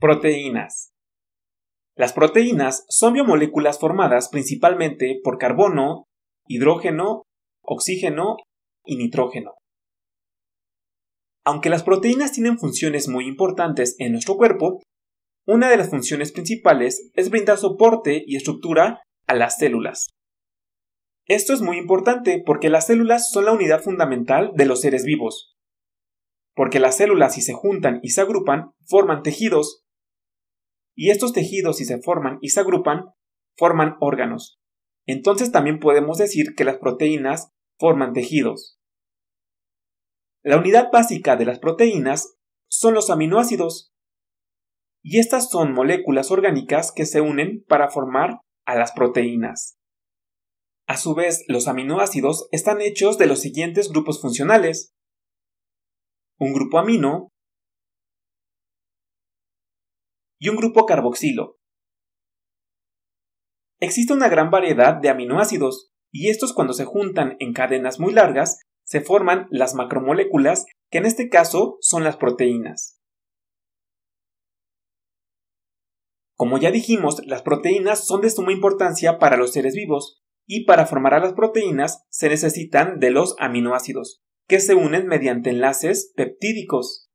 Proteínas. Las proteínas son biomoléculas formadas principalmente por carbono, hidrógeno, oxígeno y nitrógeno. Aunque las proteínas tienen funciones muy importantes en nuestro cuerpo, una de las funciones principales es brindar soporte y estructura a las células. Esto es muy importante porque las células son la unidad fundamental de los seres vivos. Porque las células si se juntan y se agrupan, forman tejidos y estos tejidos si se forman y se agrupan, forman órganos. Entonces también podemos decir que las proteínas forman tejidos. La unidad básica de las proteínas son los aminoácidos. Y estas son moléculas orgánicas que se unen para formar a las proteínas. A su vez, los aminoácidos están hechos de los siguientes grupos funcionales. Un grupo amino, y un grupo carboxilo. Existe una gran variedad de aminoácidos, y estos cuando se juntan en cadenas muy largas se forman las macromoléculas, que en este caso son las proteínas. Como ya dijimos, las proteínas son de suma importancia para los seres vivos, y para formar a las proteínas se necesitan de los aminoácidos, que se unen mediante enlaces peptídicos.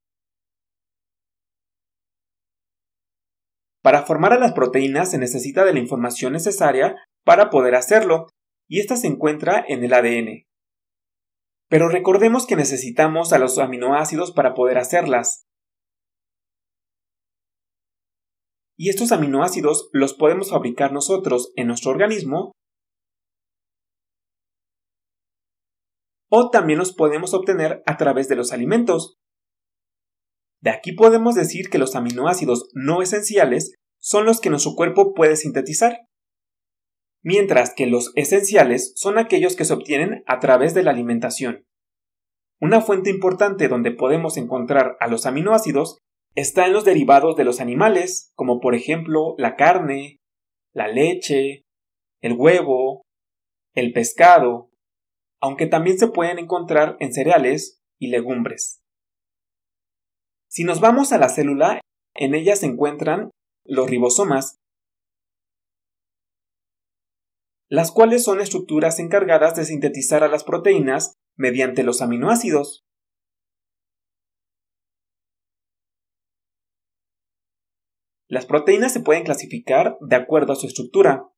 Para formar a las proteínas se necesita de la información necesaria para poder hacerlo, y esta se encuentra en el ADN. Pero recordemos que necesitamos a los aminoácidos para poder hacerlas. Y estos aminoácidos los podemos fabricar nosotros en nuestro organismo o también los podemos obtener a través de los alimentos, de aquí podemos decir que los aminoácidos no esenciales son los que nuestro cuerpo puede sintetizar, mientras que los esenciales son aquellos que se obtienen a través de la alimentación. Una fuente importante donde podemos encontrar a los aminoácidos está en los derivados de los animales, como por ejemplo la carne, la leche, el huevo, el pescado, aunque también se pueden encontrar en cereales y legumbres. Si nos vamos a la célula, en ella se encuentran los ribosomas, las cuales son estructuras encargadas de sintetizar a las proteínas mediante los aminoácidos. Las proteínas se pueden clasificar de acuerdo a su estructura.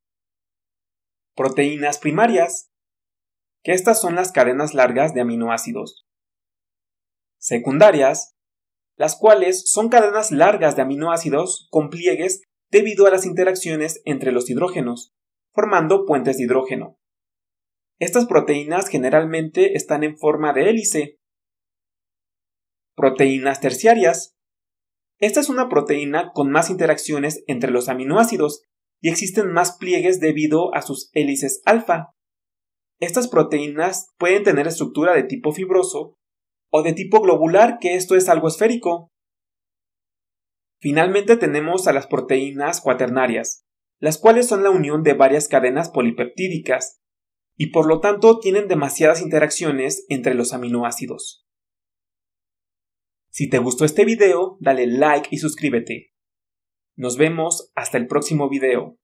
Proteínas primarias, que estas son las cadenas largas de aminoácidos. Secundarias, las cuales son cadenas largas de aminoácidos con pliegues debido a las interacciones entre los hidrógenos, formando puentes de hidrógeno. Estas proteínas generalmente están en forma de hélice. Proteínas terciarias. Esta es una proteína con más interacciones entre los aminoácidos y existen más pliegues debido a sus hélices alfa. Estas proteínas pueden tener estructura de tipo fibroso o de tipo globular, que esto es algo esférico. Finalmente tenemos a las proteínas cuaternarias, las cuales son la unión de varias cadenas polipeptídicas, y por lo tanto tienen demasiadas interacciones entre los aminoácidos. Si te gustó este video, dale like y suscríbete. Nos vemos hasta el próximo video.